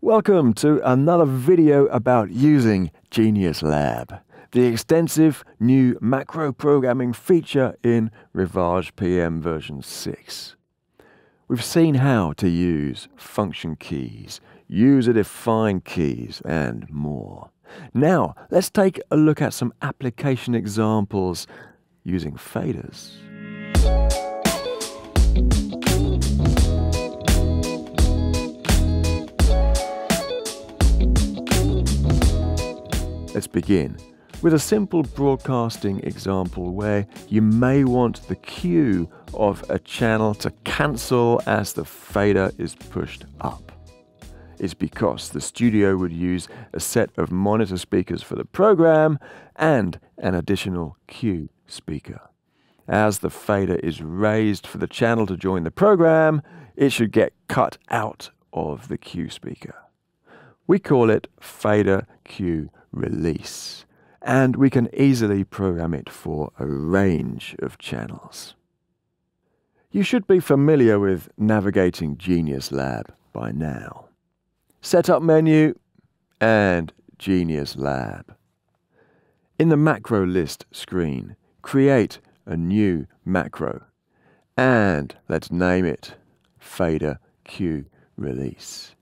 Welcome to another video about using Genius Lab, the extensive new macro programming feature in Rivage PM version 6. We've seen how to use function keys, user-defined keys, and more. Now, let's take a look at some application examples using faders. Let's begin with a simple broadcasting example where you may want the cue of a channel to cancel as the fader is pushed up. It's because the studio would use a set of monitor speakers for the program and an additional cue speaker. As the fader is raised for the channel to join the program, it should get cut out of the cue speaker. We call it fader cue release, and we can easily program it for a range of channels. You should be familiar with navigating Genius Lab by now. Setup menu and Genius Lab. In the macro list screen, create a new macro and let's name it fader cue release.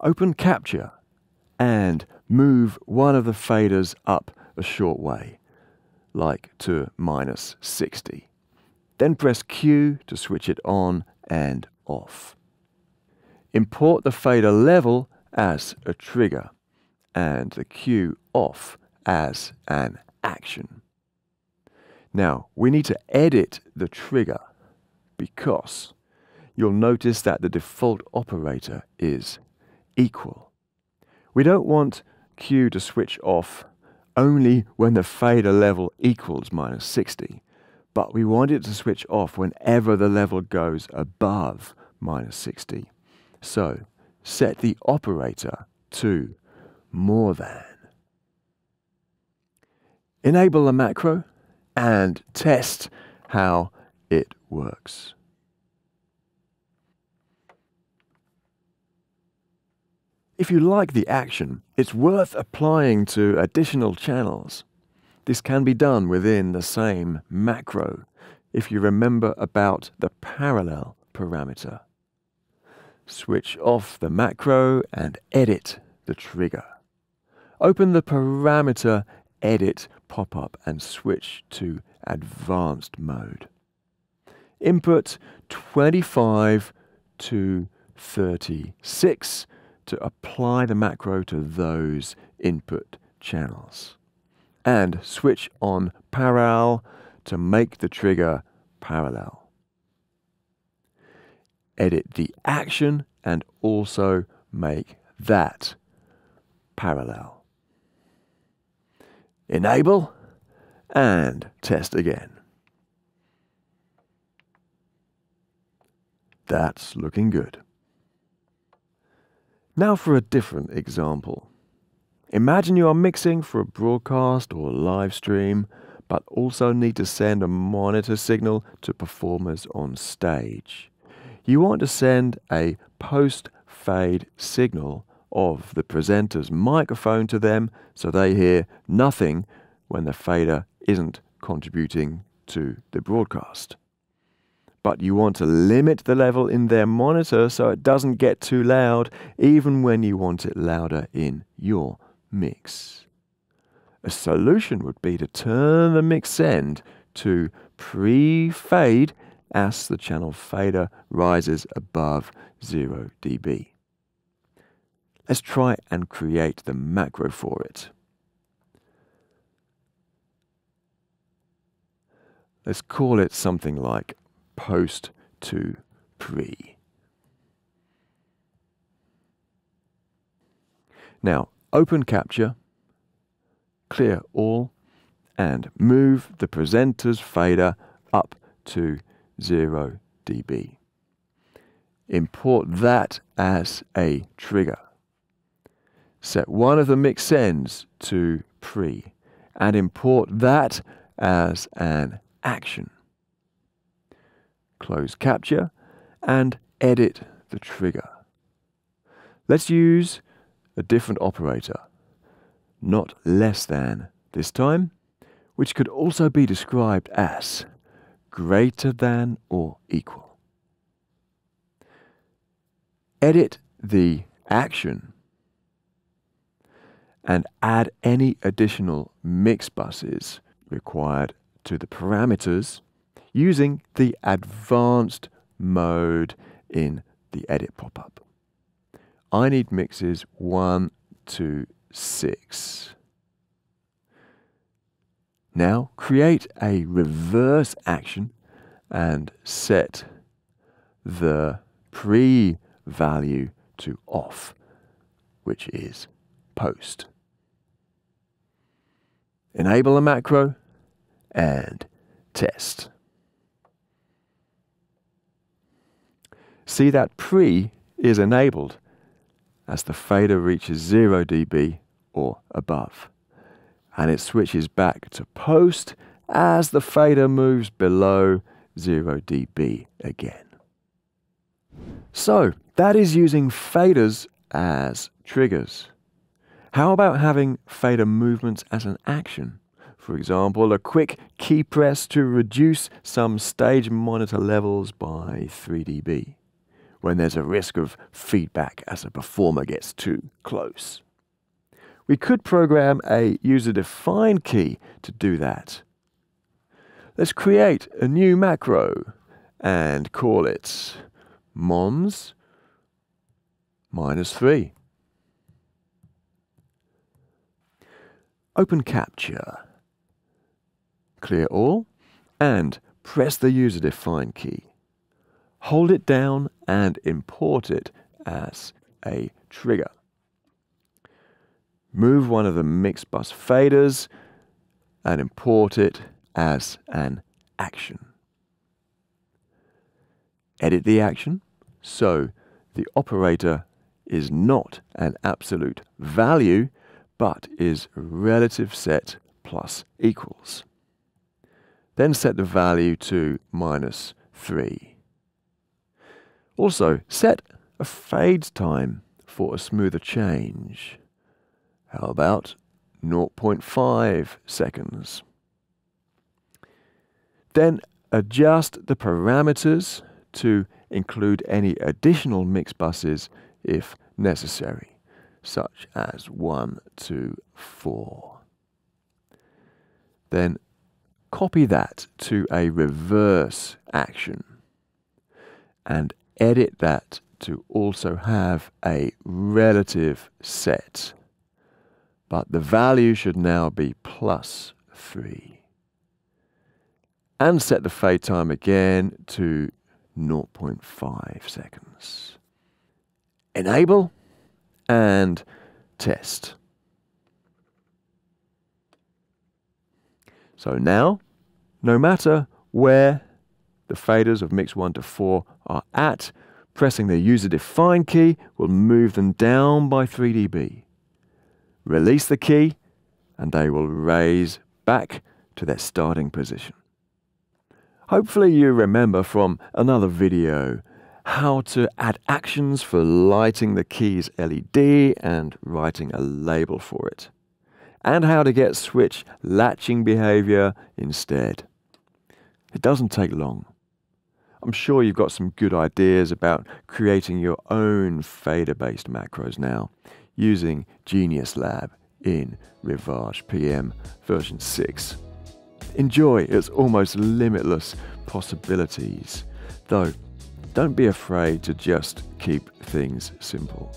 Open Capture and move one of the faders up a short way, like to minus 60. Then press cue to switch it on and off. Import the fader level as a trigger and the cue off as an action. Now, we need to edit the trigger because you'll notice that the default operator is equal. We don't want cue to switch off only when the fader level equals minus 60, but we want it to switch off whenever the level goes above minus 60. So set the operator to more than. Enable the macro and test how it works. If you like the action, it's worth applying to additional channels. This can be done within the same macro if you remember about the parallel parameter. Switch off the macro and edit the trigger. Open the parameter edit pop-up and switch to advanced mode. Input 25 to 36 to apply the macro to those input channels. And switch on parallel to make the trigger parallel. Edit the action and also make that parallel. Enable and test again. That's looking good. Now for a different example. Imagine you are mixing for a broadcast or live stream, but also need to send a monitor signal to performers on stage. You want to send a post-fade signal of the presenter's microphone to them so they hear nothing when the fader isn't contributing to the broadcast but you want to limit the level in their monitor so it doesn't get too loud, even when you want it louder in your mix. A solution would be to turn the mix send to pre-fade as the channel fader rises above 0 dB. Let's try and create the macro for it. Let's call it something like post to pre. Now, open capture, clear all, and move the presenter's fader up to 0 dB. Import that as a trigger. Set one of the mix sends to pre and import that as an action close capture, and edit the trigger. Let's use a different operator, not less than this time, which could also be described as greater than or equal. Edit the action and add any additional mix buses required to the parameters using the advanced mode in the edit pop-up. I need mixes 1 to 6. Now create a reverse action and set the pre value to off, which is post. Enable a macro and test. See that pre is enabled as the fader reaches 0 dB or above. And it switches back to post as the fader moves below 0 dB again. So that is using faders as triggers. How about having fader movements as an action? For example, a quick key press to reduce some stage monitor levels by 3 dB when there's a risk of feedback as a performer gets too close. We could program a user-defined key to do that. Let's create a new macro and call it moms minus 3. Open Capture, clear all, and press the user-defined key hold it down and import it as a trigger. Move one of the mix bus faders and import it as an action. Edit the action so the operator is not an absolute value but is relative set plus equals. Then set the value to minus 3. Also, set a fade time for a smoother change. How about 0.5 seconds? Then adjust the parameters to include any additional mix buses if necessary, such as 1 to 4. Then copy that to a reverse action and edit that to also have a relative set. But the value should now be plus 3. And set the fade time again to 0.5 seconds. Enable and test. So now, no matter where the faders of mix 1 to 4 are at. Pressing the user defined key will move them down by 3 dB. Release the key and they will raise back to their starting position. Hopefully you remember from another video how to add actions for lighting the key's LED and writing a label for it, and how to get switch latching behavior instead. It doesn't take long. I'm sure you've got some good ideas about creating your own fader-based macros now using Genius Lab in Rivage PM version 6. Enjoy its almost limitless possibilities, though don't be afraid to just keep things simple.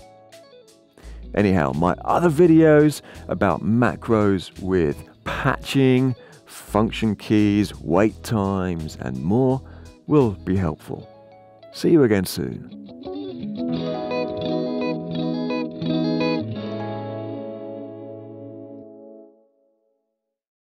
Anyhow, my other videos about macros with patching, function keys, wait times, and more will be helpful. See you again soon.